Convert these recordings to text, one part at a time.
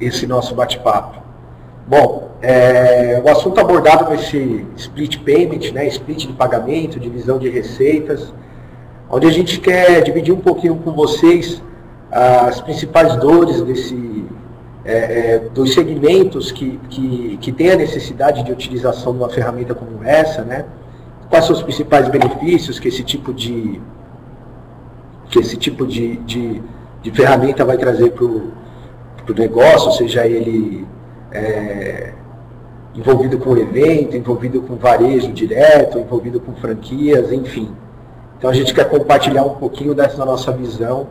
esse nosso bate-papo. Bom, é, o assunto abordado nesse split payment, né, split de pagamento, divisão de receitas, onde a gente quer dividir um pouquinho com vocês as principais dores desse, é, é, dos segmentos que, que, que têm a necessidade de utilização de uma ferramenta como essa, né? Quais são os principais benefícios que esse tipo de, que esse tipo de, de, de ferramenta vai trazer para o negócio, seja ele é, envolvido com evento, envolvido com varejo direto, envolvido com franquias, enfim. Então a gente quer compartilhar um pouquinho dessa nossa visão,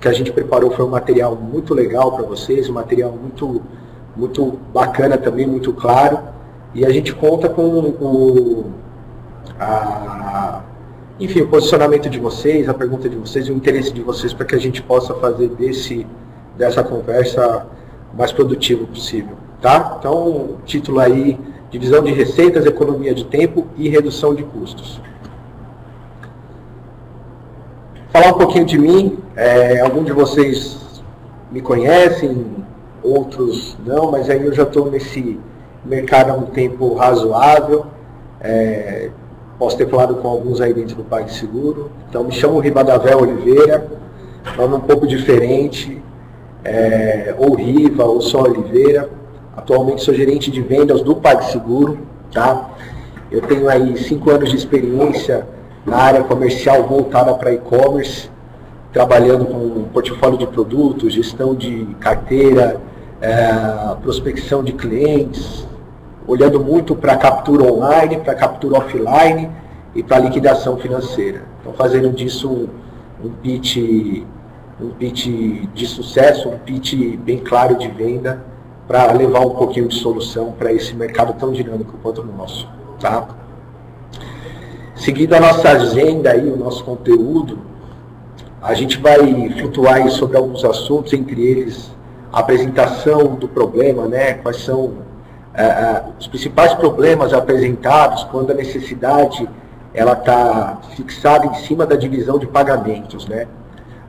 que a gente preparou foi um material muito legal para vocês, um material muito, muito bacana também, muito claro. E a gente conta com o, a, enfim, o posicionamento de vocês, a pergunta de vocês o interesse de vocês para que a gente possa fazer desse, dessa conversa mais produtivo possível. Tá? Então, título aí, divisão de receitas, economia de tempo e redução de custos. Falar um pouquinho de mim, é, alguns de vocês me conhecem, outros não, mas aí eu já estou nesse mercado há um tempo razoável. É, Posso ter falado com alguns aí dentro do Parque Seguro. Então, me chamo Ribadavel Oliveira, nome um pouco diferente, é, ou Riva, ou só Oliveira. Atualmente sou gerente de vendas do Parque Seguro. Tá? Eu tenho aí cinco anos de experiência na área comercial voltada para e-commerce, trabalhando com um portfólio de produtos, gestão de carteira, é, prospecção de clientes, olhando muito para captura online, para captura offline e para liquidação financeira. Então, fazendo disso um, um pitch, um pitch de sucesso, um pitch bem claro de venda para levar um pouquinho de solução para esse mercado tão dinâmico quanto o nosso. Tá? Seguindo a nossa agenda e o nosso conteúdo, a gente vai flutuar sobre alguns assuntos, entre eles a apresentação do problema, né? quais são é, os principais problemas apresentados quando a necessidade ela está fixada em cima da divisão de pagamentos, né?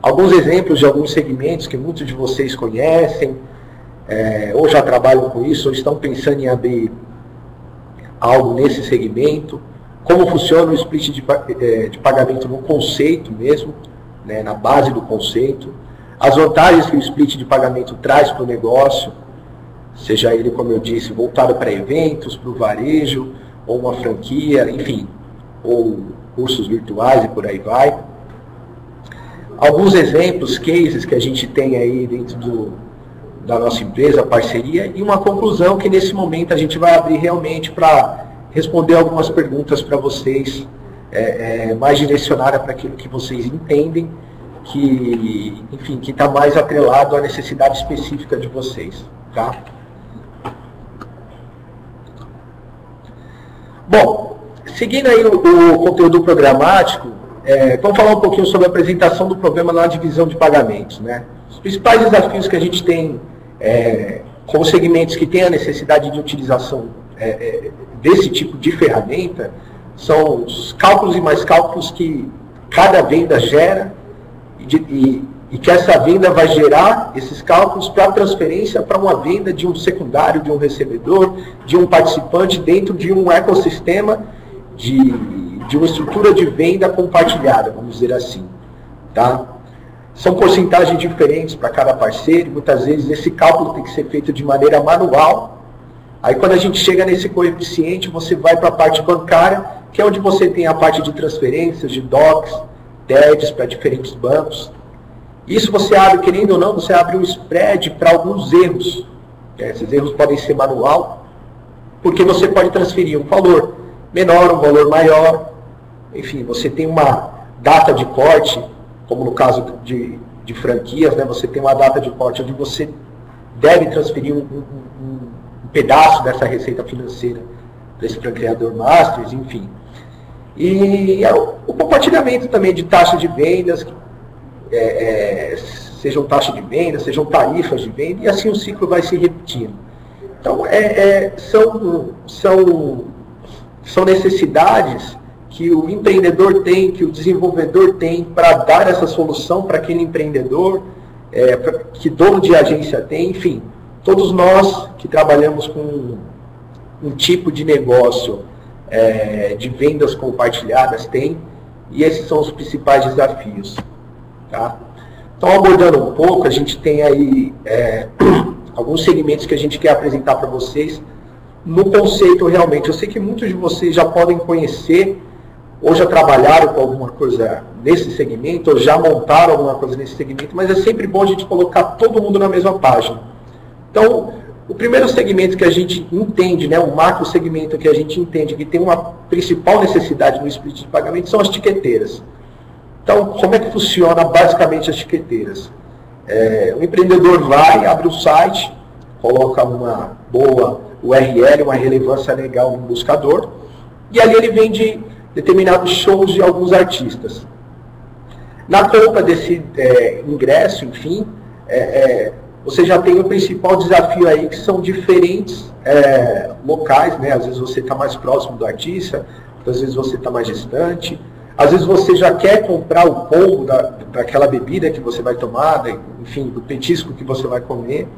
Alguns exemplos de alguns segmentos que muitos de vocês conhecem, é, ou já trabalham com isso, ou estão pensando em abrir algo nesse segmento, como funciona o split de, é, de pagamento no conceito mesmo, né, na base do conceito, as vantagens que o split de pagamento traz para o negócio, seja ele, como eu disse, voltado para eventos, para o varejo, ou uma franquia, enfim, ou cursos virtuais e por aí vai. Alguns exemplos, cases que a gente tem aí dentro do, da nossa empresa, parceria, e uma conclusão que nesse momento a gente vai abrir realmente para responder algumas perguntas para vocês, é, é, mais direcionada para aquilo que vocês entendem, que, enfim, que está mais atrelado à necessidade específica de vocês. Tá? Bom, seguindo aí o, o conteúdo programático, é, vamos falar um pouquinho sobre a apresentação do problema na divisão de pagamentos. Né? Os principais desafios que a gente tem é, com os segmentos que têm a necessidade de utilização é, é desse tipo de ferramenta são os cálculos e mais cálculos que cada venda gera e, de, e e que essa venda vai gerar esses cálculos para transferência para uma venda de um secundário, de um recebedor, de um participante dentro de um ecossistema de, de uma estrutura de venda compartilhada, vamos dizer assim. Tá? São porcentagens diferentes para cada parceiro, muitas vezes esse cálculo tem que ser feito de maneira manual. Aí quando a gente chega nesse coeficiente, você vai para a parte bancária, que é onde você tem a parte de transferências, de DOCs, TEDs para diferentes bancos. Isso você abre, querendo ou não, você abre um spread para alguns erros. É, esses erros podem ser manual, porque você pode transferir um valor menor, um valor maior. Enfim, você tem uma data de corte, como no caso de, de franquias, né, você tem uma data de corte onde você deve transferir um, um, um pedaço dessa receita financeira para esse franqueador Masters, enfim. E é o, compartilhamento também de taxa de vendas, é, é, sejam taxas de venda, sejam tarifas de venda, e assim o ciclo vai se repetindo. Então, é, é, são, são, são necessidades que o empreendedor tem, que o desenvolvedor tem para dar essa solução para aquele empreendedor, é, que dono de agência tem, enfim. todos nós que trabalhamos com um tipo de negócio é, de vendas compartilhadas tem, e esses são os principais desafios. Tá? Então, abordando um pouco, a gente tem aí é, alguns segmentos que a gente quer apresentar para vocês no conceito realmente. Eu sei que muitos de vocês já podem conhecer ou já trabalharam com alguma coisa nesse segmento, ou já montaram alguma coisa nesse segmento, mas é sempre bom a gente colocar todo mundo na mesma página. Então, o primeiro segmento que a gente entende, né, o macro segmento que a gente entende que tem uma principal necessidade no split de pagamento são as tiqueteiras. Então, como é que funciona basicamente as tiqueteiras? É, o empreendedor vai, abre o site, coloca uma boa URL, uma relevância legal no buscador, e ali ele vende determinados shows de alguns artistas. Na compra desse é, ingresso, enfim, é, é você já tem o principal desafio aí, que são diferentes é, locais, né? Às vezes você está mais próximo do artista, às vezes você está mais distante, às vezes você já quer comprar o combo da, daquela bebida que você vai tomar, da, enfim, do petisco que você vai comer.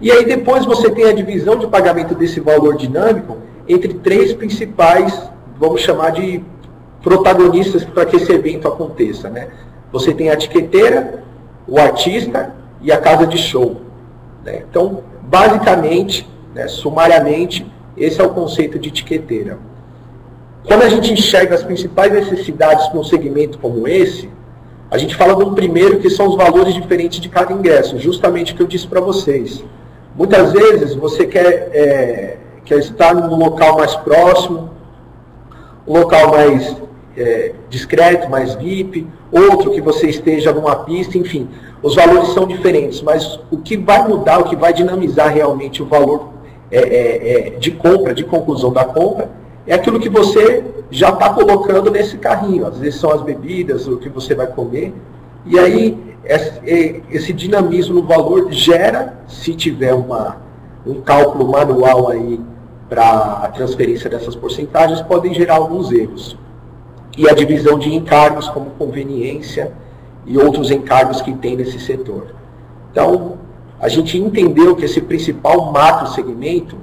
E aí depois você tem a divisão de pagamento desse valor dinâmico entre três principais, vamos chamar de protagonistas para que esse evento aconteça. Né? Você tem a etiqueteira, o artista e a casa de show. Né? Então, basicamente, né, sumariamente, esse é o conceito de etiqueteira. Quando a gente enxerga as principais necessidades num segmento como esse, a gente fala um primeiro que são os valores diferentes de cada ingresso, justamente o que eu disse para vocês. Muitas vezes você quer, é, quer estar num local mais próximo, um local mais é, discreto, mais VIP, outro que você esteja numa pista, enfim. Os valores são diferentes, mas o que vai mudar, o que vai dinamizar realmente o valor é, é, é de compra, de conclusão da compra, é aquilo que você já está colocando nesse carrinho. Às vezes são as bebidas, o que você vai comer. E aí, esse dinamismo no valor gera, se tiver uma, um cálculo manual aí para a transferência dessas porcentagens, podem gerar alguns erros. E a divisão de encargos, como conveniência, e outros encargos que tem nesse setor. Então, a gente entendeu que esse principal macro segmento,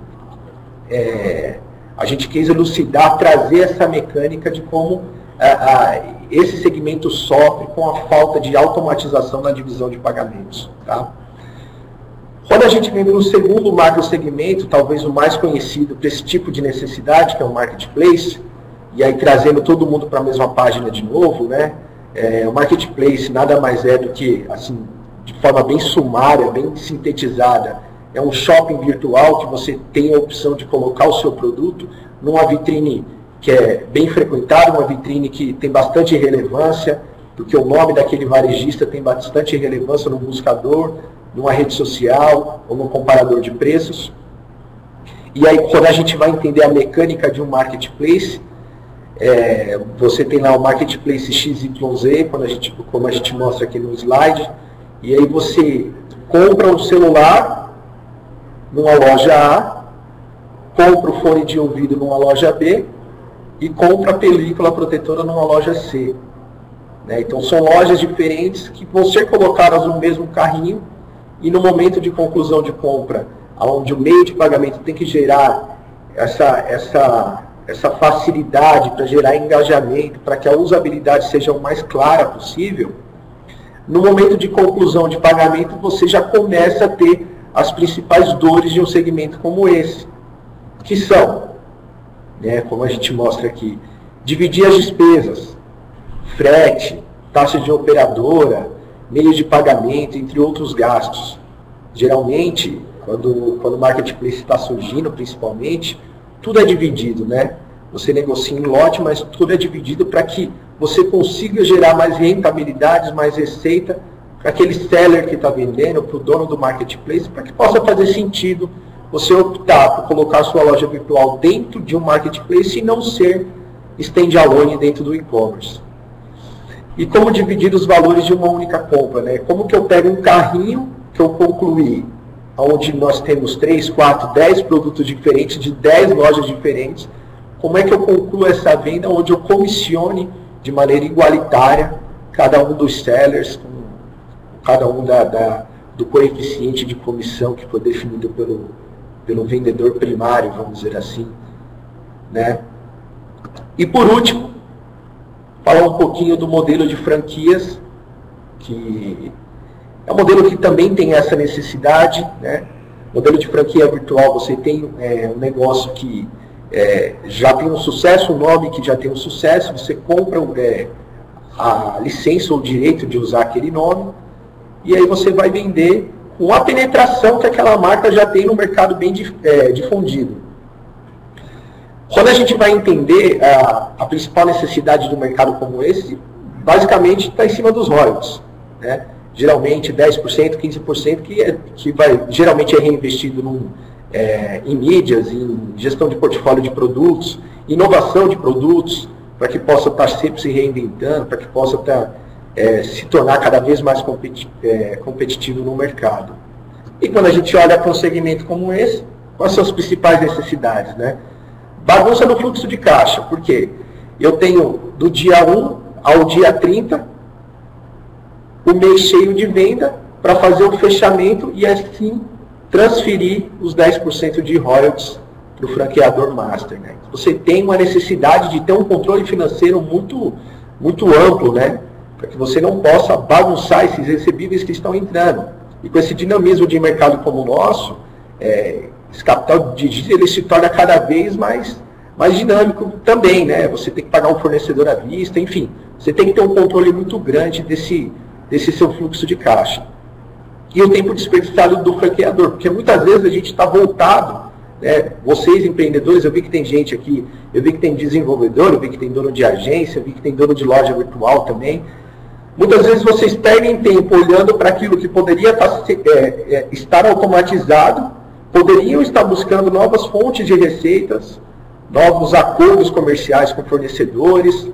é, a gente quis elucidar, trazer essa mecânica de como a, esse segmento sofre com a falta de automatização na divisão de pagamentos. Tá? Quando a gente vem para o segundo macro segmento, talvez o mais conhecido para esse tipo de necessidade, que é o marketplace, e aí trazendo todo mundo para a mesma página de novo, né? É, o marketplace nada mais é do que, assim, de forma bem sumária, bem sintetizada, é um shopping virtual que você tem a opção de colocar o seu produto numa vitrine que é bem frequentada, uma vitrine que tem bastante relevância, porque o nome daquele varejista tem bastante relevância no buscador, numa rede social ou no comparador de preços. E aí, quando a gente vai entender a mecânica de um marketplace, é, você tem lá o Marketplace XYZ, quando a gente, como a gente mostra aqui no slide, e aí você compra um celular numa loja A, compra o fone de ouvido numa loja B e compra a película protetora numa loja C. Né? Então são lojas diferentes que vão ser colocadas no mesmo carrinho e no momento de conclusão de compra, onde o meio de pagamento tem que gerar essa, essa essa facilidade para gerar engajamento, para que a usabilidade seja o mais clara possível, no momento de conclusão de pagamento você já começa a ter as principais dores de um segmento como esse, que são, né, como a gente mostra aqui, dividir as despesas, frete, taxa de operadora, meios de pagamento, entre outros gastos. Geralmente, quando, quando o marketplace está surgindo, principalmente, tudo é dividido, né? Você negocia em lote, mas tudo é dividido para que você consiga gerar mais rentabilidades, mais receita para aquele seller que está vendendo, para o dono do marketplace, para que possa fazer sentido você optar por colocar sua loja virtual dentro de um marketplace e não ser standalone dentro do e-commerce. E como dividir os valores de uma única compra, né? Como que eu pego um carrinho que eu concluí onde nós temos 3, 4, 10 produtos diferentes, de 10 lojas diferentes. Como é que eu concluo essa venda onde eu comissione de maneira igualitária cada um dos sellers, cada um da, da, do coeficiente de comissão que foi definido pelo, pelo vendedor primário, vamos dizer assim. Né? E por último, falar um pouquinho do modelo de franquias, que é um modelo que também tem essa necessidade. Né? Modelo de franquia virtual, você tem é, um negócio que é, já tem um sucesso, um nome que já tem um sucesso, você compra é, a licença ou o direito de usar aquele nome, e aí você vai vender com a penetração que aquela marca já tem no mercado bem é, difundido. Quando a gente vai entender a, a principal necessidade do mercado como esse, basicamente está em cima dos royalties. Né? Geralmente 10%, 15% que, é, que vai, geralmente é reinvestido num, é, em mídias, em gestão de portfólio de produtos, inovação de produtos, para que possa estar sempre se reinventando, para que possa estar, é, se tornar cada vez mais competi é, competitivo no mercado. E quando a gente olha para um segmento como esse, quais são as principais necessidades? Né? Bagunça no fluxo de caixa, por quê? Eu tenho do dia 1 ao dia 30 o mês cheio de venda para fazer o fechamento e assim transferir os 10% de royalties para o franqueador master. Né? Você tem uma necessidade de ter um controle financeiro muito, muito amplo, né? para que você não possa bagunçar esses recebíveis que estão entrando. E com esse dinamismo de mercado como o nosso, é, esse capital de giro ele se torna cada vez mais, mais dinâmico também. Né? Você tem que pagar um fornecedor à vista, enfim, você tem que ter um controle muito grande desse, desse seu fluxo de caixa e o tempo desperdiçado do franqueador, porque muitas vezes a gente está voltado, né, vocês empreendedores, eu vi que tem gente aqui, eu vi que tem desenvolvedor, eu vi que tem dono de agência, eu vi que tem dono de loja virtual também. Muitas vezes vocês perdem tempo olhando para aquilo que poderia tá é, é, estar automatizado, poderiam estar buscando novas fontes de receitas, novos acordos comerciais com fornecedores,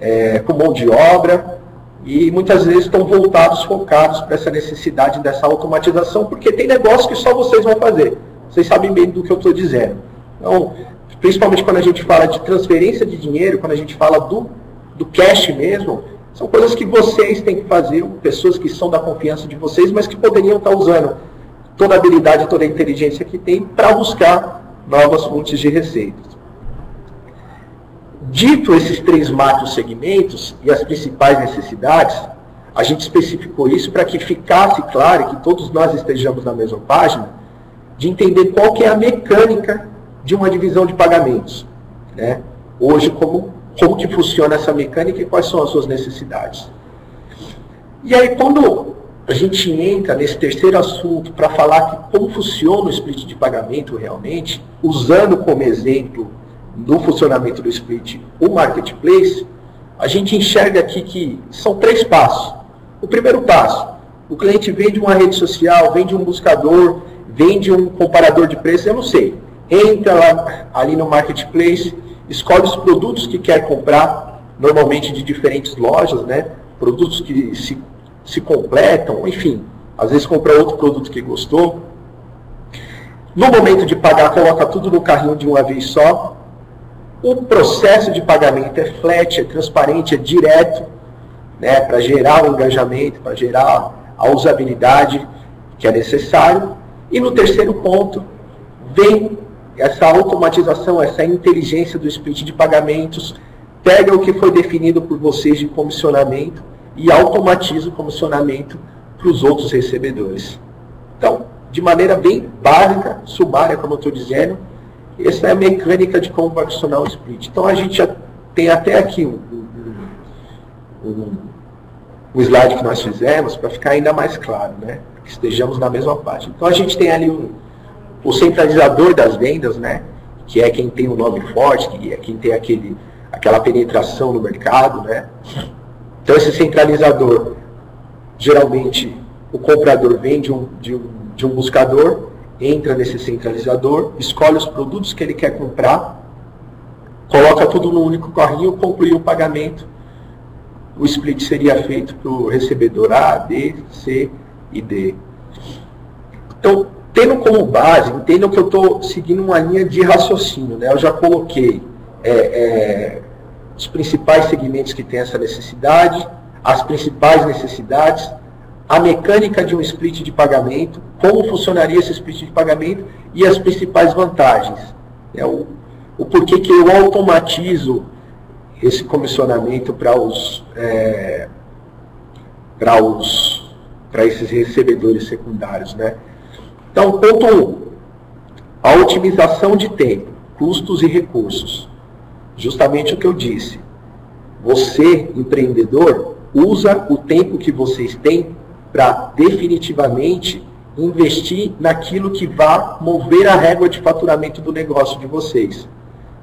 é, com mão de obra, e muitas vezes estão voltados, focados para essa necessidade dessa automatização, porque tem negócio que só vocês vão fazer. Vocês sabem bem do que eu estou dizendo. Então, principalmente quando a gente fala de transferência de dinheiro, quando a gente fala do, do cash mesmo, são coisas que vocês têm que fazer, pessoas que são da confiança de vocês, mas que poderiam estar usando toda a habilidade, toda a inteligência que tem para buscar novas fontes de receitas. Dito esses três macro segmentos e as principais necessidades, a gente especificou isso para que ficasse claro que todos nós estejamos na mesma página, de entender qual que é a mecânica de uma divisão de pagamentos. Né? Hoje, como, como que funciona essa mecânica e quais são as suas necessidades. E aí, quando a gente entra nesse terceiro assunto para falar que como funciona o split de pagamento realmente, usando como exemplo do funcionamento do split o marketplace, a gente enxerga aqui que são três passos. O primeiro passo, o cliente vende uma rede social, vende um buscador, vende um comparador de preços, eu não sei. Entra lá, ali no marketplace, escolhe os produtos que quer comprar, normalmente de diferentes lojas, né? Produtos que se, se completam, enfim. Às vezes compra outro produto que gostou. No momento de pagar, coloca tudo no carrinho de uma vez só, o processo de pagamento é flat, é transparente, é direto, né, para gerar o engajamento, para gerar a usabilidade que é necessário. E no terceiro ponto, vem essa automatização, essa inteligência do split de pagamentos, pega o que foi definido por vocês de comissionamento e automatiza o comissionamento para os outros recebedores. Então, de maneira bem básica, sumária, como eu estou dizendo, essa é a mecânica de como vai funcionar o split. Então a gente já tem até aqui um, um, um, um slide que nós fizemos para ficar ainda mais claro, né? Que estejamos na mesma página. Então a gente tem ali um, o centralizador das vendas, né? Que é quem tem o um nome forte, que é quem tem aquele, aquela penetração no mercado, né? Então esse centralizador, geralmente o comprador vem de um, de um, de um buscador entra nesse centralizador, escolhe os produtos que ele quer comprar, coloca tudo no único carrinho, conclui o pagamento. O split seria feito para o recebedor A, B, C e D. Então, tendo como base, entendam que eu estou seguindo uma linha de raciocínio. Né? Eu já coloquei é, é, os principais segmentos que têm essa necessidade, as principais necessidades, a mecânica de um split de pagamento, como funcionaria esse split de pagamento e as principais vantagens. É o, o porquê que eu automatizo esse comissionamento para os é, para os para esses recebedores secundários, né? Então, ponto 1, um, a otimização de tempo, custos e recursos. Justamente o que eu disse. Você, empreendedor, usa o tempo que vocês têm para definitivamente investir naquilo que vai mover a régua de faturamento do negócio de vocês.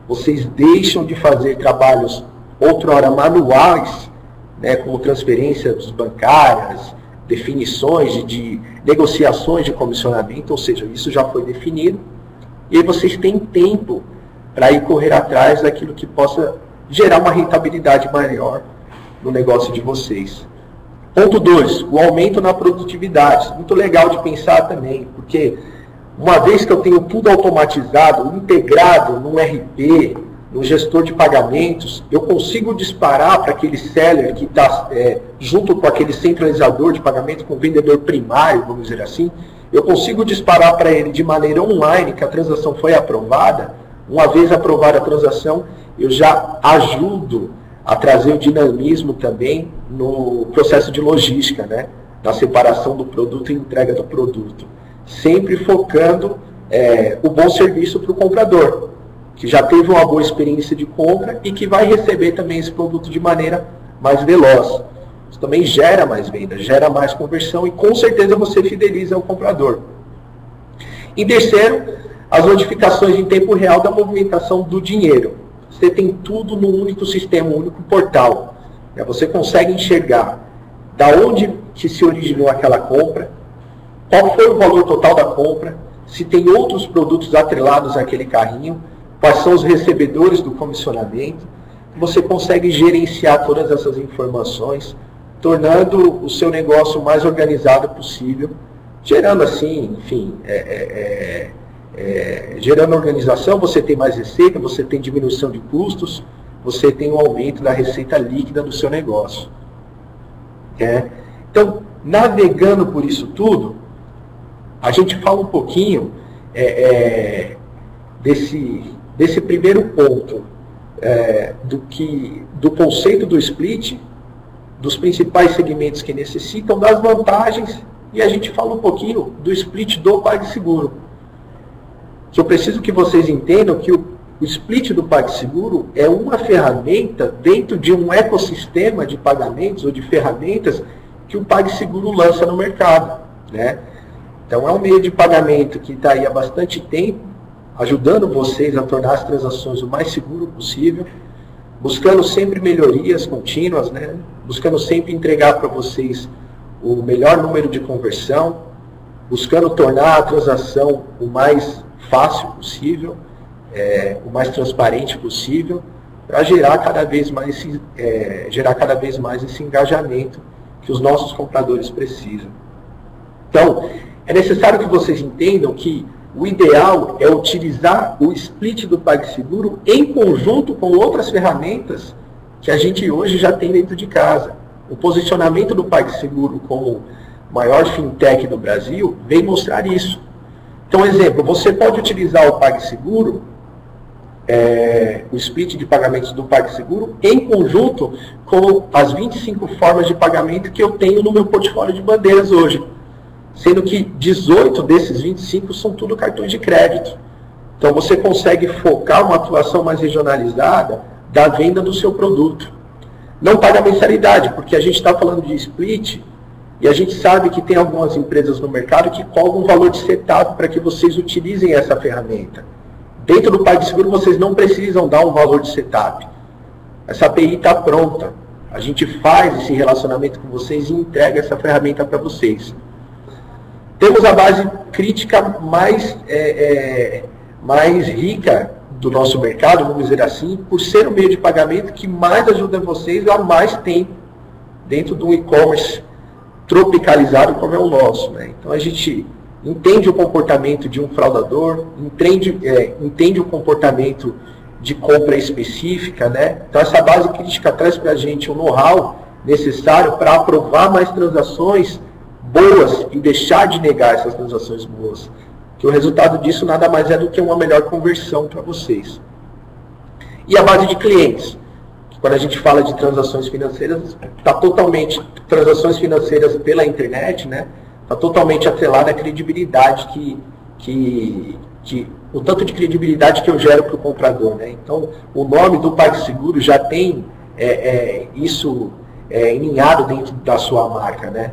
Vocês deixam de fazer trabalhos outrora manuais, né, como transferências bancárias, definições de, de negociações de comissionamento, ou seja, isso já foi definido, e aí vocês têm tempo para ir correr atrás daquilo que possa gerar uma rentabilidade maior no negócio de vocês. Ponto 2, o aumento na produtividade. Muito legal de pensar também, porque uma vez que eu tenho tudo automatizado, integrado no RP, no gestor de pagamentos, eu consigo disparar para aquele seller que está é, junto com aquele centralizador de pagamento, com o vendedor primário, vamos dizer assim, eu consigo disparar para ele de maneira online que a transação foi aprovada. Uma vez aprovada a transação, eu já ajudo a trazer o dinamismo também no processo de logística, né? na separação do produto e entrega do produto. Sempre focando é, o bom serviço para o comprador, que já teve uma boa experiência de compra e que vai receber também esse produto de maneira mais veloz. Isso também gera mais venda, gera mais conversão e com certeza você fideliza o comprador. Em terceiro, as notificações em tempo real da movimentação do dinheiro você tem tudo no único sistema, um único portal. Né? Você consegue enxergar da onde que se originou aquela compra, qual foi o valor total da compra, se tem outros produtos atrelados àquele carrinho, quais são os recebedores do comissionamento. Você consegue gerenciar todas essas informações, tornando o seu negócio o mais organizado possível, gerando assim, enfim, é, é, é é, gerando organização, você tem mais receita, você tem diminuição de custos, você tem um aumento da receita líquida do seu negócio. É? Então, navegando por isso tudo, a gente fala um pouquinho é, é, desse, desse primeiro ponto, é, do, que, do conceito do split, dos principais segmentos que necessitam, das vantagens, e a gente fala um pouquinho do split do PagSeguro eu preciso que vocês entendam que o, o split do PagSeguro é uma ferramenta dentro de um ecossistema de pagamentos ou de ferramentas que o PagSeguro lança no mercado. Né? Então é um meio de pagamento que está aí há bastante tempo, ajudando vocês a tornar as transações o mais seguro possível, buscando sempre melhorias contínuas, né? buscando sempre entregar para vocês o melhor número de conversão, buscando tornar a transação o mais fácil possível, é, o mais transparente possível, para gerar cada vez mais esse, é, gerar cada vez mais esse engajamento que os nossos compradores precisam. Então, é necessário que vocês entendam que o ideal é utilizar o split do PagSeguro em conjunto com outras ferramentas que a gente hoje já tem dentro de casa. O posicionamento do PagSeguro como maior fintech do Brasil vem mostrar isso. Então, exemplo, você pode utilizar o PagSeguro, é, o split de pagamentos do PagSeguro, em conjunto com as 25 formas de pagamento que eu tenho no meu portfólio de bandeiras hoje. Sendo que 18 desses 25 são tudo cartões de crédito. Então você consegue focar uma atuação mais regionalizada da venda do seu produto. Não paga mensalidade, porque a gente está falando de split e a gente sabe que tem algumas empresas no mercado que cobram um valor de setup para que vocês utilizem essa ferramenta. Dentro do PagSeguro vocês não precisam dar um valor de setup. Essa API está pronta. A gente faz esse relacionamento com vocês e entrega essa ferramenta para vocês. Temos a base crítica mais, é, é, mais rica do nosso mercado, vamos dizer assim, por ser o meio de pagamento que mais ajuda vocês há mais tempo dentro do e-commerce tropicalizado como é o nosso. Né? Então a gente entende o comportamento de um fraudador, entende, é, entende o comportamento de compra específica. Né? Então essa base crítica traz para a gente o um know-how necessário para aprovar mais transações boas e deixar de negar essas transações boas. Que o resultado disso nada mais é do que uma melhor conversão para vocês. E a base de clientes. Quando a gente fala de transações financeiras, está totalmente, transações financeiras pela internet, né? Está totalmente atrelada à credibilidade que, que, que o tanto de credibilidade que eu gero para o comprador. Né? Então, o nome do PagSeguro já tem é, é, isso é, dentro da sua marca. Né?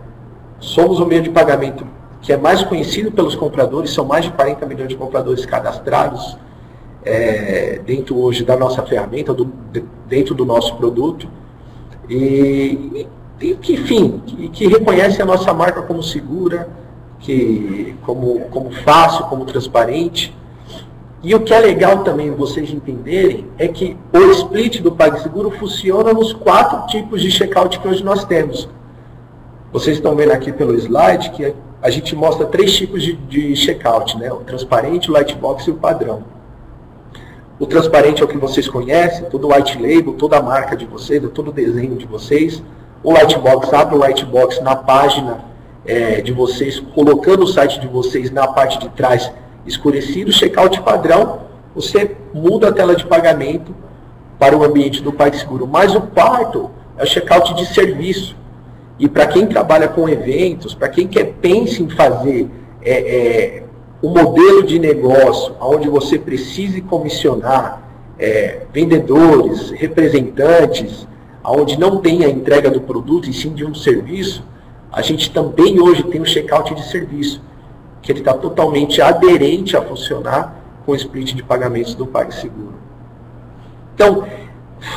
Somos o meio de pagamento que é mais conhecido pelos compradores, são mais de 40 milhões de compradores cadastrados é, dentro hoje da nossa ferramenta, do, dentro do nosso produto, e, e que, enfim, que, que, reconhece a nossa marca como segura, que, como, como fácil, como transparente. E o que é legal também vocês entenderem é que o split do PagSeguro funciona nos quatro tipos de checkout que hoje nós temos. Vocês estão vendo aqui pelo slide que a gente mostra três tipos de, de checkout, né? o transparente, o lightbox e o padrão. O transparente é o que vocês conhecem, todo o white label, toda a marca de vocês, todo o desenho de vocês. O Lightbox abre o Lightbox na página é, de vocês, colocando o site de vocês na parte de trás escurecido, checkout padrão, você muda a tela de pagamento para o ambiente do PagSeguro. Mas o quarto é o checkout de serviço. E para quem trabalha com eventos, para quem quer pense em fazer é, é, um modelo de negócio onde você precise comissionar é, vendedores, representantes, onde não tem a entrega do produto e sim de um serviço, a gente também hoje tem um checkout de serviço, que ele está totalmente aderente a funcionar com o split de pagamentos do PagSeguro. Então,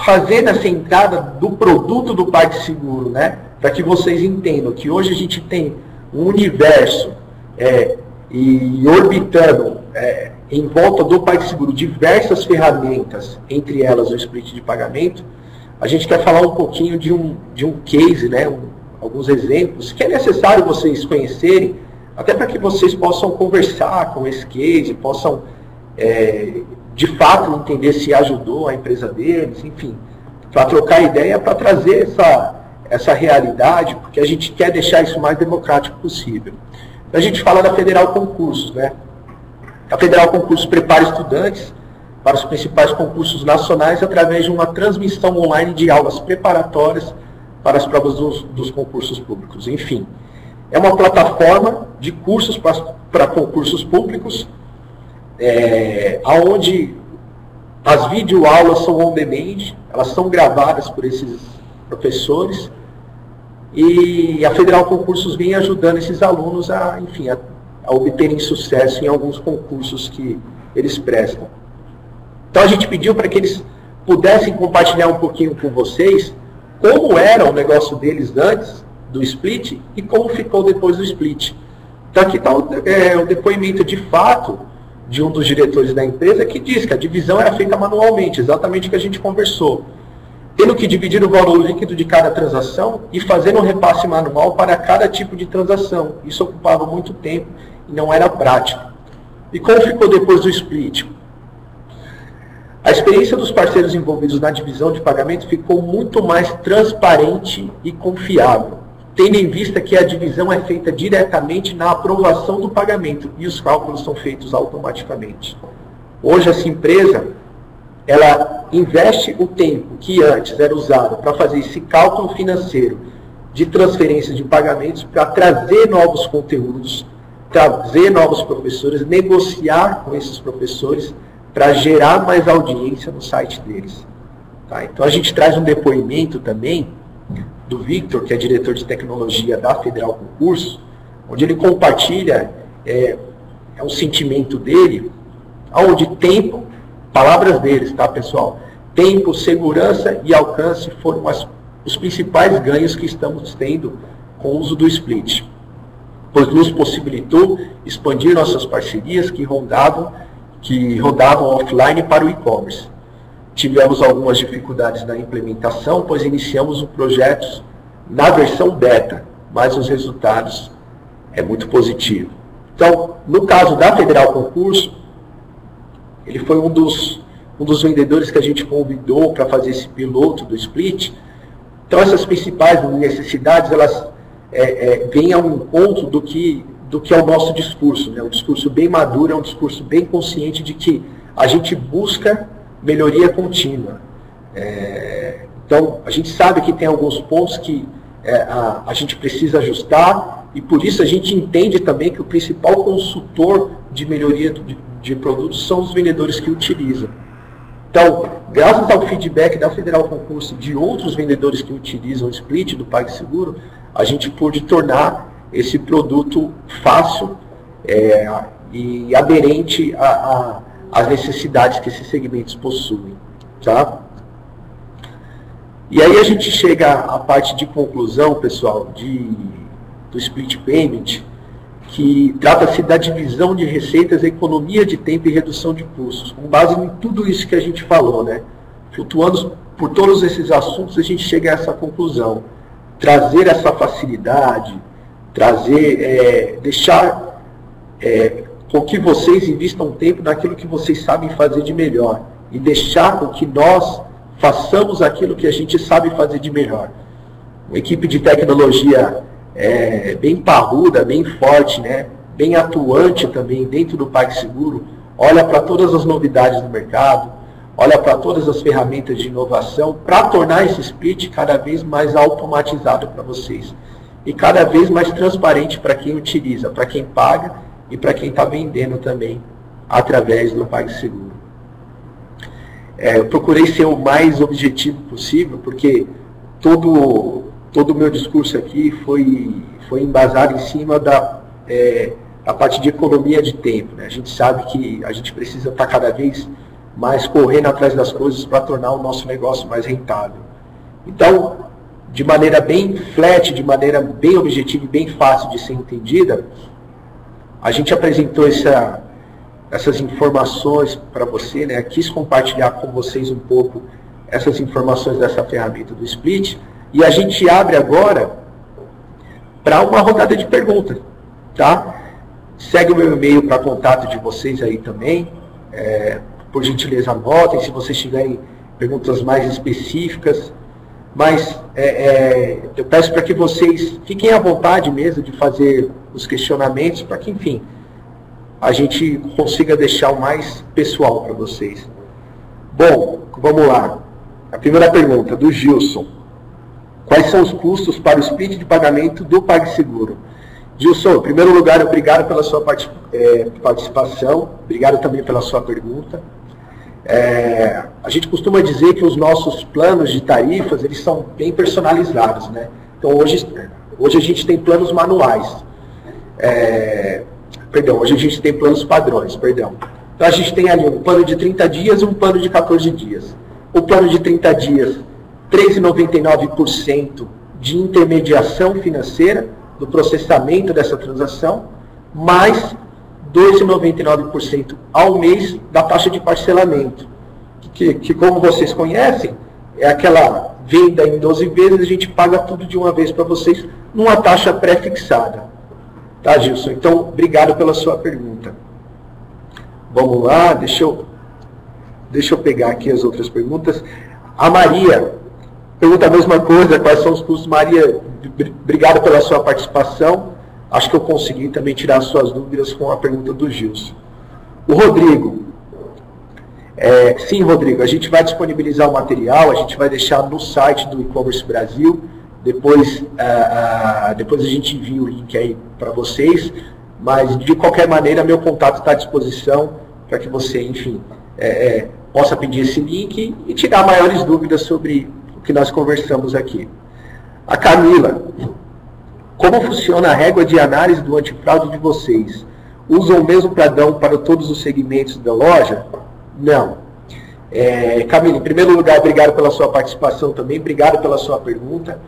fazendo essa entrada do produto do PagSeguro, né, para que vocês entendam que hoje a gente tem um universo é, e orbitando é, em volta do PagSeguro diversas ferramentas, entre elas o split de pagamento, a gente quer falar um pouquinho de um, de um case, né, um, alguns exemplos, que é necessário vocês conhecerem, até para que vocês possam conversar com esse case, possam é, de fato entender se ajudou a empresa deles, enfim, para trocar ideia, para trazer essa, essa realidade, porque a gente quer deixar isso mais democrático possível. A gente fala da Federal Concursos, né? A Federal Concursos prepara estudantes para os principais concursos nacionais através de uma transmissão online de aulas preparatórias para as provas dos, dos concursos públicos. Enfim, é uma plataforma de cursos para, para concursos públicos, é, onde as videoaulas são on demand, elas são gravadas por esses professores e a Federal Concursos vem ajudando esses alunos a, enfim, a, a obterem sucesso em alguns concursos que eles prestam. Então a gente pediu para que eles pudessem compartilhar um pouquinho com vocês como era o negócio deles antes do split e como ficou depois do split. Então aqui está o, é, o depoimento de fato de um dos diretores da empresa que diz que a divisão era feita manualmente, exatamente o que a gente conversou tendo que dividir o valor líquido de cada transação e fazendo um repasse manual para cada tipo de transação. Isso ocupava muito tempo e não era prático. E como ficou depois do split? A experiência dos parceiros envolvidos na divisão de pagamento ficou muito mais transparente e confiável, tendo em vista que a divisão é feita diretamente na aprovação do pagamento e os cálculos são feitos automaticamente. Hoje, essa empresa ela investe o tempo que antes era usado para fazer esse cálculo financeiro de transferência de pagamentos para trazer novos conteúdos, trazer novos professores, negociar com esses professores para gerar mais audiência no site deles. Tá? Então a gente traz um depoimento também do Victor, que é diretor de tecnologia da Federal Concurso, onde ele compartilha é, é um sentimento dele, onde tempo Palavras deles, tá, pessoal? Tempo, segurança e alcance foram as, os principais ganhos que estamos tendo com o uso do split, pois nos possibilitou expandir nossas parcerias que rodavam, que rodavam offline para o e-commerce. Tivemos algumas dificuldades na implementação, pois iniciamos o projeto na versão beta, mas os resultados é muito positivo. Então, no caso da Federal Concurso, ele foi um dos, um dos vendedores que a gente convidou para fazer esse piloto do split. Então essas principais necessidades, elas é, é, vem ao encontro do que, do que é o nosso discurso. Né? Um discurso bem maduro, é um discurso bem consciente de que a gente busca melhoria contínua. É, então, a gente sabe que tem alguns pontos que é, a, a gente precisa ajustar e por isso a gente entende também que o principal consultor de melhoria de, de produtos são os vendedores que utilizam. Então, graças ao feedback da Federal Concurso de outros vendedores que utilizam o split do PagSeguro, a gente pôde tornar esse produto fácil é, e aderente às necessidades que esses segmentos possuem. Tá? E aí a gente chega à parte de conclusão, pessoal, de, do split payment, que trata-se da divisão de receitas, economia de tempo e redução de custos, com base em tudo isso que a gente falou, né? Flutuando por todos esses assuntos, a gente chega a essa conclusão. Trazer essa facilidade, trazer, é, deixar é, com que vocês invistam tempo naquilo que vocês sabem fazer de melhor e deixar com que nós façamos aquilo que a gente sabe fazer de melhor. Uma equipe de tecnologia é, bem parruda, bem forte, né? bem atuante também dentro do PagSeguro, olha para todas as novidades do mercado, olha para todas as ferramentas de inovação para tornar esse split cada vez mais automatizado para vocês e cada vez mais transparente para quem utiliza, para quem paga e para quem está vendendo também através do PagSeguro. É, eu procurei ser o mais objetivo possível, porque todo todo o meu discurso aqui foi, foi embasado em cima da, é, da parte de economia de tempo. Né? A gente sabe que a gente precisa estar cada vez mais correndo atrás das coisas para tornar o nosso negócio mais rentável. Então, de maneira bem flat, de maneira bem objetiva e bem fácil de ser entendida, a gente apresentou essa, essas informações para você, né? quis compartilhar com vocês um pouco essas informações dessa ferramenta do Split, e a gente abre agora para uma rodada de perguntas, tá? Segue o meu e-mail para contato de vocês aí também. É, por gentileza, anotem se vocês tiverem perguntas mais específicas. Mas é, é, eu peço para que vocês fiquem à vontade mesmo de fazer os questionamentos, para que, enfim, a gente consiga deixar o mais pessoal para vocês. Bom, vamos lá. A primeira pergunta, do Gilson. Quais são os custos para o split de pagamento do PagSeguro? Gilson, em primeiro lugar, obrigado pela sua é, participação, obrigado também pela sua pergunta. É, a gente costuma dizer que os nossos planos de tarifas, eles são bem personalizados, né? Então, hoje, hoje a gente tem planos manuais. É, perdão, hoje a gente tem planos padrões, perdão. Então, a gente tem ali um plano de 30 dias e um plano de 14 dias. O plano de 30 dias 3,99% de intermediação financeira do processamento dessa transação, mais 2,99% ao mês da taxa de parcelamento, que, que, como vocês conhecem, é aquela venda em 12 vezes, a gente paga tudo de uma vez para vocês, numa taxa pré-fixada. Tá, Gilson? Então, obrigado pela sua pergunta. Vamos lá, deixa eu, deixa eu pegar aqui as outras perguntas. A Maria Pergunta a mesma coisa, quais são os custos. Maria, obrigado pela sua participação. Acho que eu consegui também tirar suas dúvidas com a pergunta do Gilson. O Rodrigo. É, sim, Rodrigo, a gente vai disponibilizar o material, a gente vai deixar no site do e-commerce Brasil. Depois, depois a gente envia o link aí para vocês. Mas, de qualquer maneira, meu contato está à disposição para que você, enfim, é, é, possa pedir esse link e tirar maiores dúvidas sobre que nós conversamos aqui. A Camila, como funciona a régua de análise do antifraude de vocês? Usam o mesmo padrão para todos os segmentos da loja? Não. É, Camila, em primeiro lugar, obrigado pela sua participação também, obrigado pela sua pergunta.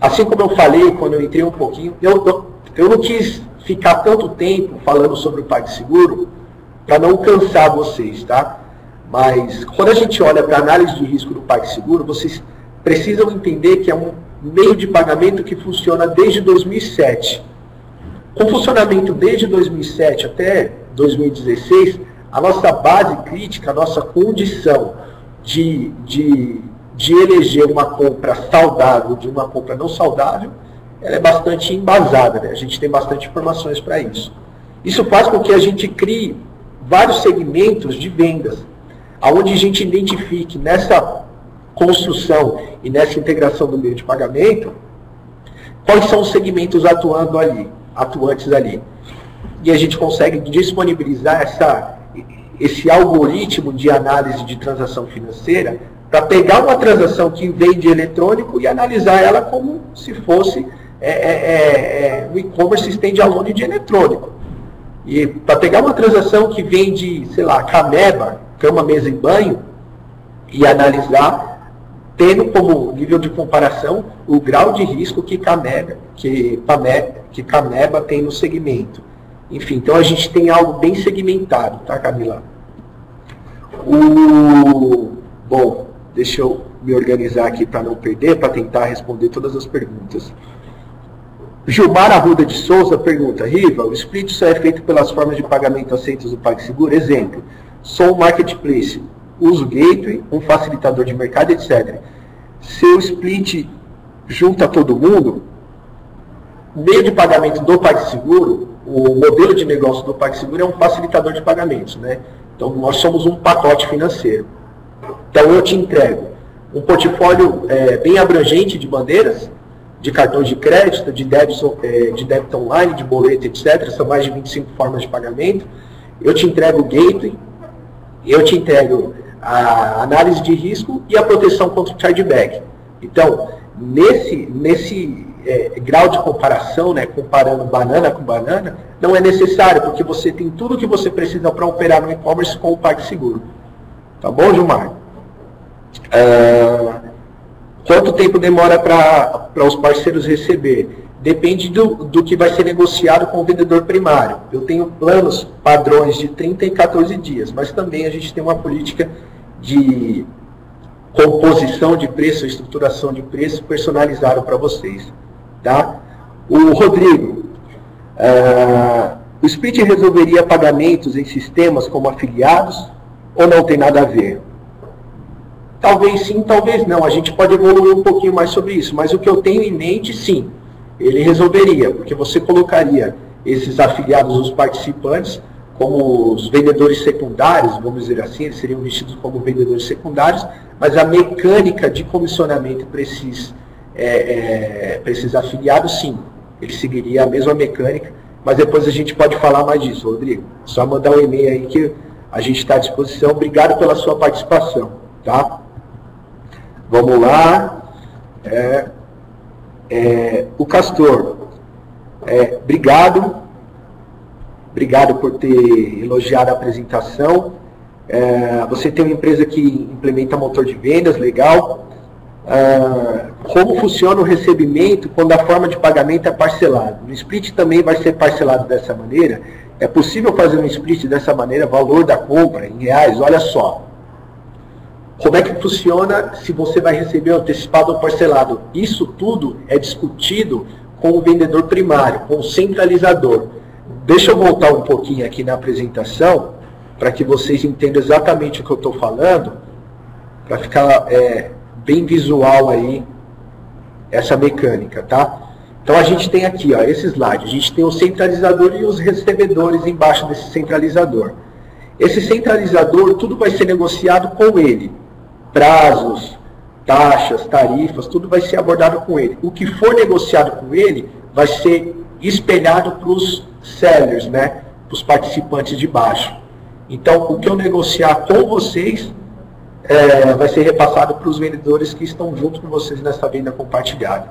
Assim como eu falei quando eu entrei um pouquinho, eu, eu, não quis ficar tanto tempo falando sobre o PagSeguro para não cansar vocês, tá? Mas quando a gente olha para a análise de risco do PagSeguro, vocês precisam entender que é um meio de pagamento que funciona desde 2007. Com funcionamento desde 2007 até 2016, a nossa base crítica, a nossa condição de, de, de eleger uma compra saudável de uma compra não saudável, ela é bastante embasada, né? a gente tem bastante informações para isso. Isso faz com que a gente crie vários segmentos de vendas, aonde a gente identifique nessa construção e nessa integração do meio de pagamento, quais são os segmentos atuando ali, atuantes ali. E a gente consegue disponibilizar essa, esse algoritmo de análise de transação financeira para pegar uma transação que vem de eletrônico e analisar ela como se fosse é, é, é, é o e-commerce estende aluno de eletrônico. E para pegar uma transação que vem de, sei lá, Cameba, cama, mesa e banho, e analisar, tendo como nível de comparação o grau de risco que Cameba, que, que Cameba tem no segmento. Enfim, então a gente tem algo bem segmentado, tá, Camila? O... Bom, deixa eu me organizar aqui para não perder, para tentar responder todas as perguntas. Gilmar Arruda de Souza pergunta, Riva, o split só é feito pelas formas de pagamento aceitas do PagSeguro? Exemplo, sou um marketplace, uso gateway, um facilitador de mercado, etc. Se o split junta todo mundo, meio de pagamento do PagSeguro, o modelo de negócio do PagSeguro é um facilitador de pagamentos, né? Então nós somos um pacote financeiro. Então eu te entrego um portfólio é, bem abrangente de bandeiras, de cartões de crédito, de débito, é, de débito online, de boleto, etc. São mais de 25 formas de pagamento. Eu te entrego o gateway, eu te entrego a análise de risco e a proteção contra o chargeback. Então, nesse, nesse é, grau de comparação, né, comparando banana com banana, não é necessário, porque você tem tudo o que você precisa para operar no e-commerce com o PagSeguro. Tá bom, Gilmar? Uh, Quanto tempo demora para os parceiros receber? Depende do, do que vai ser negociado com o vendedor primário. Eu tenho planos padrões de 30 e 14 dias, mas também a gente tem uma política de composição de preço, estruturação de preço personalizado para vocês. Tá? O Rodrigo, uh, o Split resolveria pagamentos em sistemas como afiliados ou não tem nada a ver? Talvez sim, talvez não. A gente pode evoluir um pouquinho mais sobre isso. Mas o que eu tenho em mente, sim, ele resolveria, porque você colocaria esses afiliados, os participantes, como os vendedores secundários, vamos dizer assim, eles seriam vestidos como vendedores secundários, mas a mecânica de comissionamento para esses, é, é, esses afiliados, sim, ele seguiria a mesma mecânica, mas depois a gente pode falar mais disso, Rodrigo. Só mandar um e-mail aí que a gente está à disposição. Obrigado pela sua participação. Tá? Vamos lá. É, é, o Castor, é, obrigado. Obrigado por ter elogiado a apresentação. É, você tem uma empresa que implementa motor de vendas, legal. Ah, como funciona o recebimento quando a forma de pagamento é parcelado? O split também vai ser parcelado dessa maneira? É possível fazer um split dessa maneira, valor da compra em reais? Olha só, como é que funciona se você vai receber antecipado ou parcelado? Isso tudo é discutido com o vendedor primário, com o centralizador. Deixa eu voltar um pouquinho aqui na apresentação, para que vocês entendam exatamente o que eu estou falando, para ficar é, bem visual aí essa mecânica, tá? Então a gente tem aqui, ó, esse slide, a gente tem o centralizador e os recebedores embaixo desse centralizador. Esse centralizador, tudo vai ser negociado com ele prazos, taxas, tarifas, tudo vai ser abordado com ele. O que for negociado com ele vai ser espelhado para os sellers, né? para os participantes de baixo. Então, o que eu negociar com vocês é, vai ser repassado para os vendedores que estão junto com vocês nessa venda compartilhada.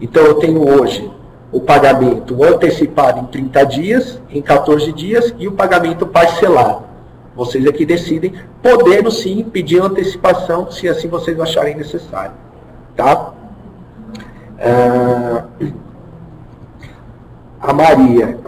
Então, eu tenho hoje o pagamento antecipado em 30 dias, em 14 dias, e o pagamento parcelado. Vocês aqui decidem, podendo sim pedir antecipação, se assim vocês acharem necessário. Tá? Ah, a Maria.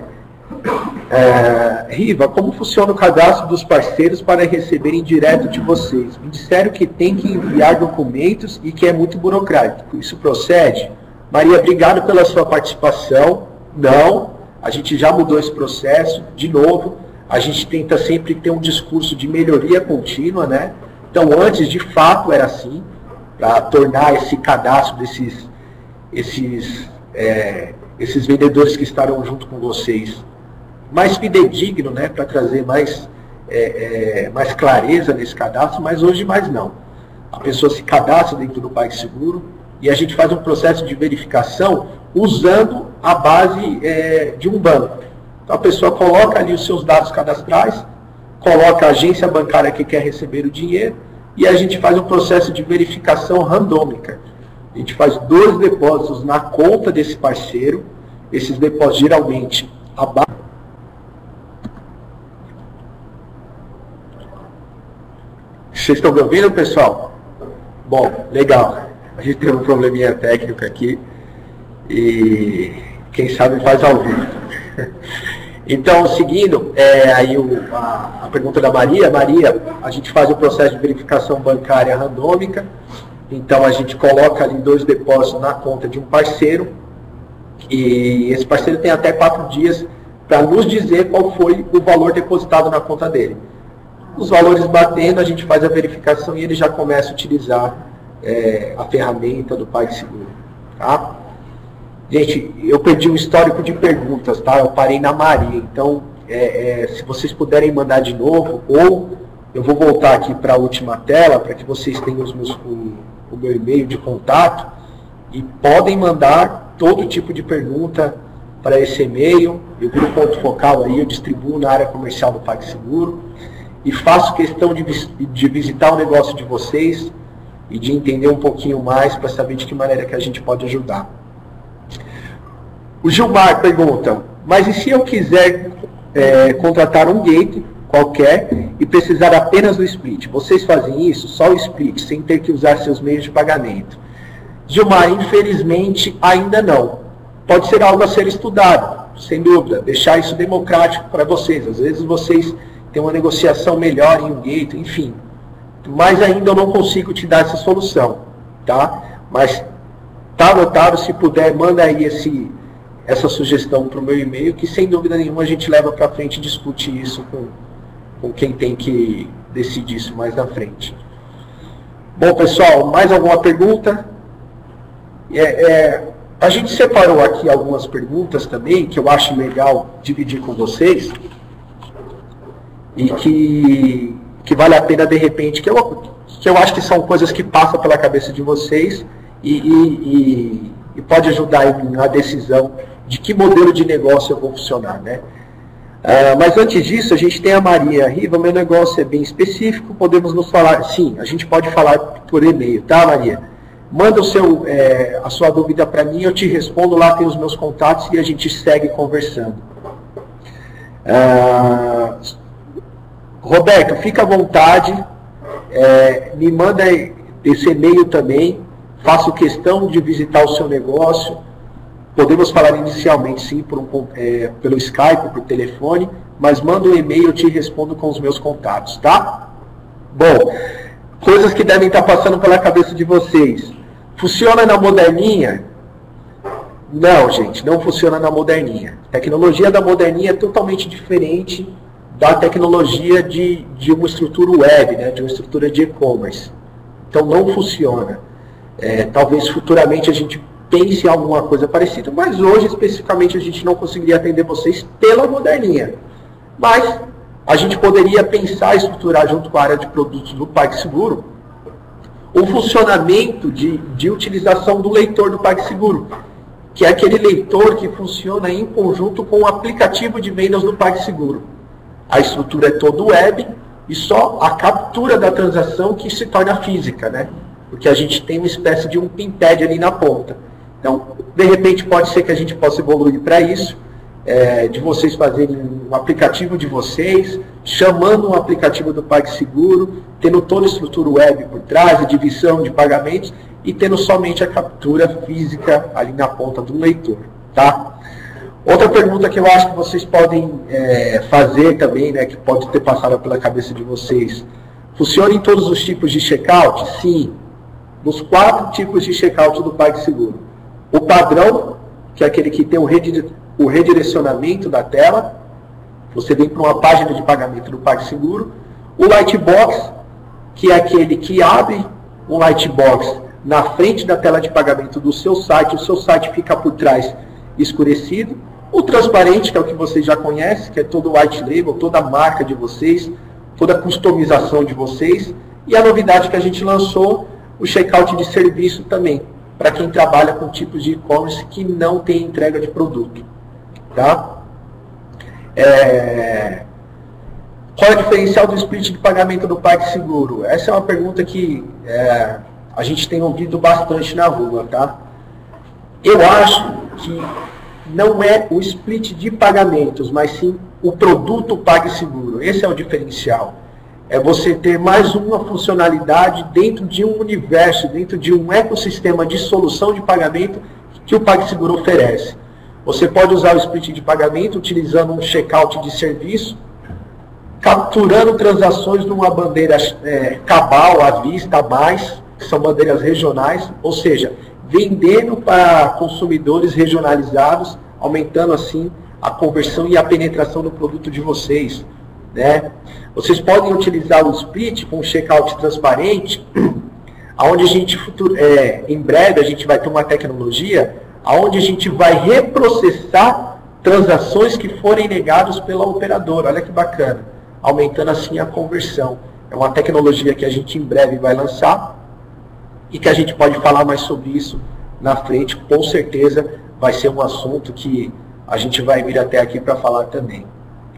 Ah, Riva, como funciona o cadastro dos parceiros para receberem direto de vocês? Me disseram que tem que enviar documentos e que é muito burocrático. Isso procede? Maria, obrigado pela sua participação. Não, a gente já mudou esse processo. De novo, a gente tenta sempre ter um discurso de melhoria contínua, né? Então, antes, de fato, era assim, para tornar esse cadastro desses esses é, esses vendedores que estarão junto com vocês mais fidedigno, né, para trazer mais, é, é, mais clareza nesse cadastro, mas hoje mais não. A pessoa se cadastra dentro do PagSeguro e a gente faz um processo de verificação usando a base é, de um banco. Então a pessoa coloca ali os seus dados cadastrais, coloca a agência bancária que quer receber o dinheiro e a gente faz um processo de verificação randômica. A gente faz dois depósitos na conta desse parceiro, esses depósitos geralmente abaixo. Vocês estão me ouvindo, pessoal? Bom, legal. A gente teve um probleminha técnico aqui e quem sabe faz ao vivo. Então, seguindo, é, aí o, a, a, pergunta da Maria, Maria, a gente faz o processo de verificação bancária randômica, então a gente coloca ali dois depósitos na conta de um parceiro, e esse parceiro tem até quatro dias para nos dizer qual foi o valor depositado na conta dele. Os valores batendo, a gente faz a verificação e ele já começa a utilizar é, a ferramenta do PagSeguro. Tá? Gente, eu perdi o histórico de perguntas, tá? Eu parei na Maria, então é, é, se vocês puderem mandar de novo, ou eu vou voltar aqui para a última tela para que vocês tenham os meus, o, o meu e-mail de contato e podem mandar todo tipo de pergunta para esse e-mail. Eu viro ponto focal aí, eu distribuo na área comercial do PagSeguro e faço questão de, de visitar o negócio de vocês e de entender um pouquinho mais para saber de que maneira que a gente pode ajudar. O Gilmar pergunta, mas e se eu quiser é, contratar um gate qualquer e precisar apenas do split? Vocês fazem isso? Só o split, sem ter que usar seus meios de pagamento? Gilmar, infelizmente ainda não. Pode ser algo a ser estudado, sem dúvida. Deixar isso democrático para vocês. Às vezes vocês têm uma negociação melhor em um gate, enfim. Mas ainda eu não consigo te dar essa solução, tá? Mas tá anotado, se puder, manda aí esse essa sugestão para o meu e-mail, que sem dúvida nenhuma a gente leva para frente e discute isso com, com quem tem que decidir isso mais na frente. Bom, pessoal, mais alguma pergunta? É, é, a gente separou aqui algumas perguntas também, que eu acho legal dividir com vocês, e que, que vale a pena, de repente, que eu, que eu acho que são coisas que passam pela cabeça de vocês e, e, e, e pode ajudar na decisão de que modelo de negócio eu vou funcionar, né? Uh, mas antes disso, a gente tem a Maria Riva, meu negócio é bem específico, podemos nos falar, sim, a gente pode falar por e-mail, tá Maria? Manda o seu, é, a sua dúvida para mim, eu te respondo, lá tem os meus contatos e a gente segue conversando. Uh, Roberto, fica à vontade, é, me manda esse e-mail também, faço questão de visitar o seu negócio, Podemos falar inicialmente, sim, por um, é, pelo Skype, por telefone, mas manda um e-mail, eu te respondo com os meus contatos, tá? Bom, coisas que devem estar passando pela cabeça de vocês. Funciona na moderninha? Não, gente, não funciona na moderninha. A tecnologia da moderninha é totalmente diferente da tecnologia de, de uma estrutura web, né, de uma estrutura de e-commerce. Então não funciona. É, talvez futuramente a gente pense alguma coisa parecida, mas hoje especificamente a gente não conseguiria atender vocês pela moderninha. Mas a gente poderia pensar e estruturar junto com a área de produtos do PagSeguro o funcionamento de, de utilização do leitor do PagSeguro, que é aquele leitor que funciona em conjunto com o aplicativo de vendas do PagSeguro. A estrutura é todo web e só a captura da transação que se torna física, né? Porque a gente tem uma espécie de um pinpad ali na ponta. Então, de repente, pode ser que a gente possa evoluir para isso, é, de vocês fazerem um aplicativo de vocês, chamando um aplicativo do PagSeguro, tendo toda a estrutura web por trás, a divisão de pagamentos e tendo somente a captura física ali na ponta do leitor. Tá? Outra pergunta que eu acho que vocês podem é, fazer também, né, que pode ter passado pela cabeça de vocês, funciona em todos os tipos de checkout? Sim, nos quatro tipos de checkout do PagSeguro. O padrão, que é aquele que tem o, redirecionamento da tela, você vem para uma página de pagamento do PagSeguro. O Lightbox, que é aquele que abre um Lightbox na frente da tela de pagamento do seu site, o seu site fica por trás escurecido. O transparente, que é o que vocês já conhecem, que é todo o white label, toda a marca de vocês, toda a customização de vocês. E a novidade que a gente lançou, o checkout de serviço também, para quem trabalha com tipos de e-commerce que não tem entrega de produto. Tá? É... Qual é o diferencial do split de pagamento do PagSeguro? Essa é uma pergunta que é, a gente tem ouvido bastante na rua, tá? Eu acho que não é o split de pagamentos, mas sim o produto PagSeguro. Esse é o diferencial. É você ter mais uma funcionalidade dentro de um universo, dentro de um ecossistema de solução de pagamento que o PagSeguro oferece. Você pode usar o split de pagamento utilizando um checkout de serviço, capturando transações numa bandeira é, cabal, à vista, a mais, que são bandeiras regionais, ou seja, vendendo para consumidores regionalizados, aumentando assim a conversão e a penetração do produto de vocês. Né? Vocês podem utilizar o split com um checkout transparente, aonde a gente é, em breve a gente vai ter uma tecnologia aonde a gente vai reprocessar transações que forem negadas pela operadora. Olha que bacana aumentando assim a conversão. É uma tecnologia que a gente em breve vai lançar e que a gente pode falar mais sobre isso na frente. Com certeza vai ser um assunto que a gente vai vir até aqui para falar também.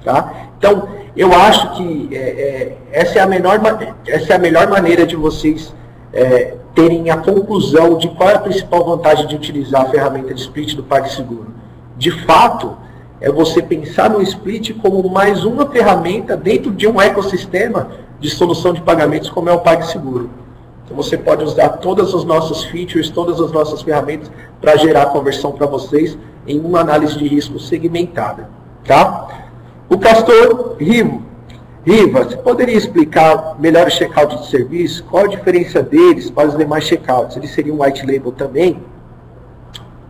Tá? Então, eu acho que é, é, essa, é a menor, essa é a melhor maneira de vocês é, terem a conclusão de qual é a principal vantagem de utilizar a ferramenta de split do PagSeguro. De fato, é você pensar no split como mais uma ferramenta dentro de um ecossistema de solução de pagamentos como é o PagSeguro. Então você pode usar todas as nossas features, todas as nossas ferramentas para gerar conversão para vocês em uma análise de risco segmentada. Tá? O Castor Rivo. Riva, você poderia explicar melhor o checkout de serviço? Qual a diferença deles para os demais checkouts? Eles seriam um white label também?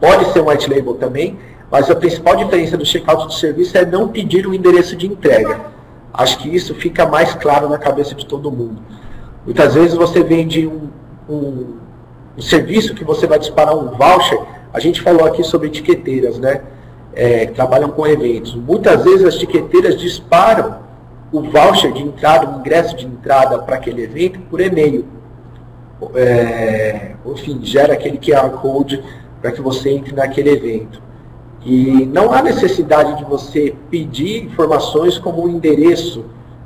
Pode ser um white label também, mas a principal diferença do checkout de serviço é não pedir o endereço de entrega. Acho que isso fica mais claro na cabeça de todo mundo. Muitas vezes você vende um, um, um serviço que você vai disparar um voucher. A gente falou aqui sobre etiqueteiras, né? É, trabalham com eventos. Muitas vezes as etiqueteiras disparam o voucher de entrada, o ingresso de entrada para aquele evento por e-mail. É, enfim, gera aquele QR Code para que você entre naquele evento. E não há necessidade de você pedir informações como o endereço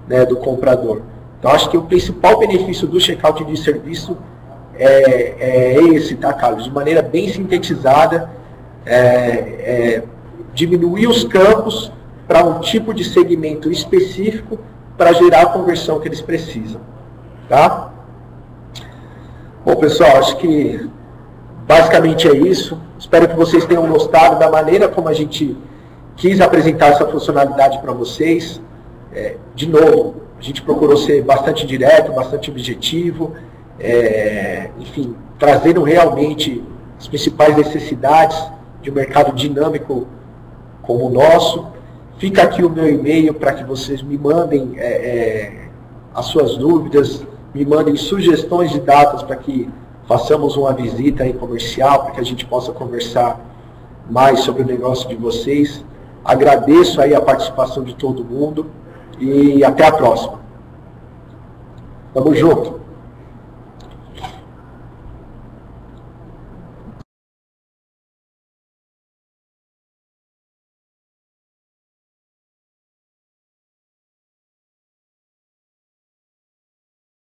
né, do comprador. Então, acho que o principal benefício do checkout de serviço é, é esse, tá, Carlos? De maneira bem sintetizada, é, é diminuir os campos para um tipo de segmento específico para gerar a conversão que eles precisam. Tá? Bom, pessoal, acho que basicamente é isso. Espero que vocês tenham gostado da maneira como a gente quis apresentar essa funcionalidade para vocês. É, de novo, a gente procurou ser bastante direto, bastante objetivo, é, enfim, trazendo realmente as principais necessidades de um mercado dinâmico como o nosso. Fica aqui o meu e-mail para que vocês me mandem é, é, as suas dúvidas, me mandem sugestões de datas para que façamos uma visita aí comercial para que a gente possa conversar mais sobre o negócio de vocês. Agradeço aí a participação de todo mundo e até a próxima. Tamo junto.